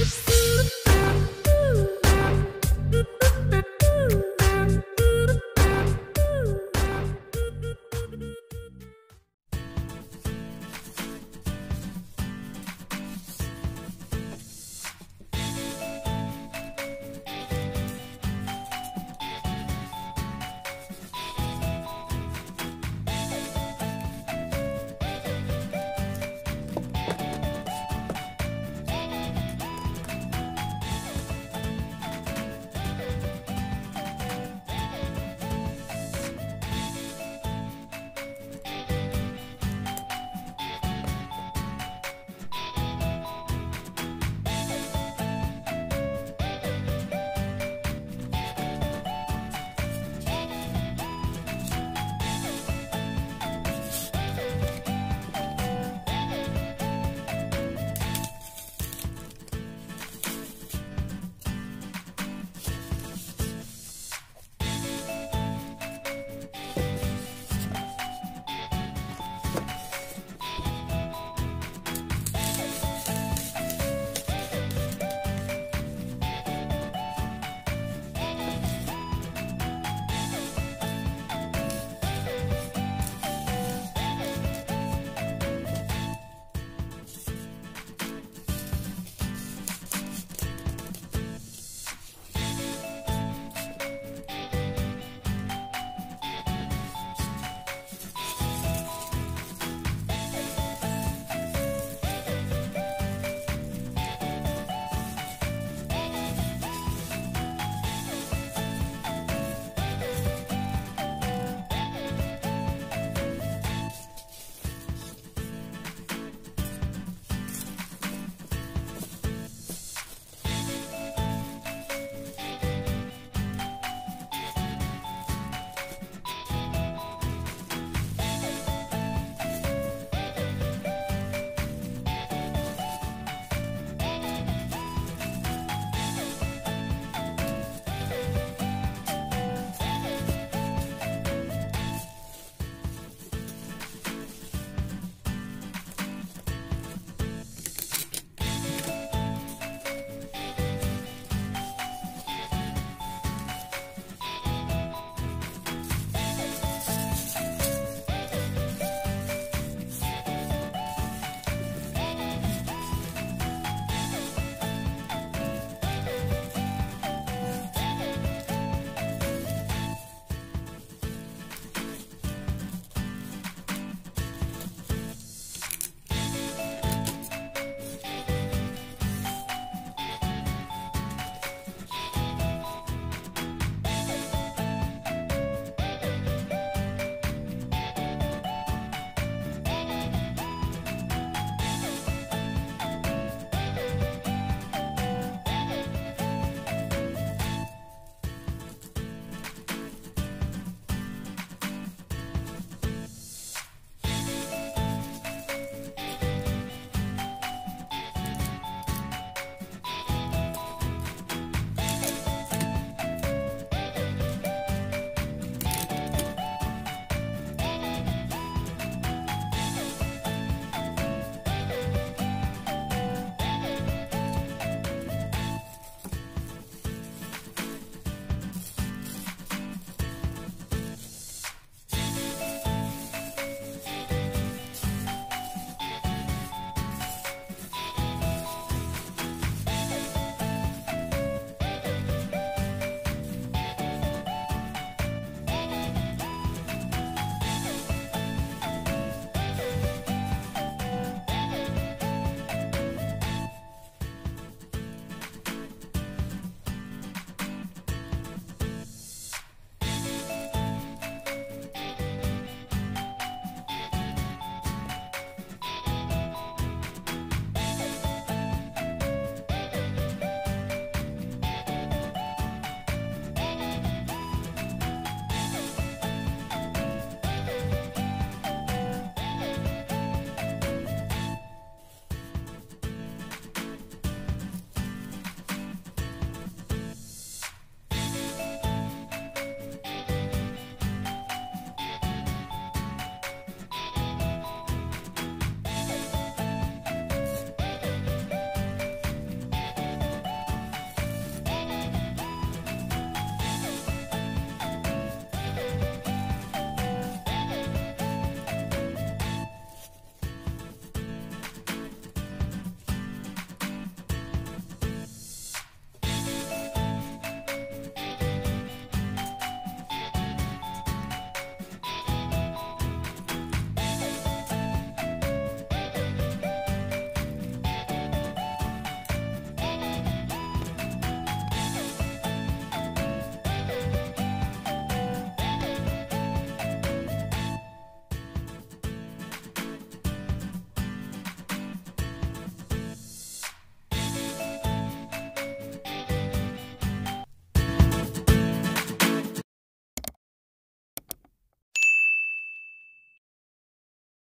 you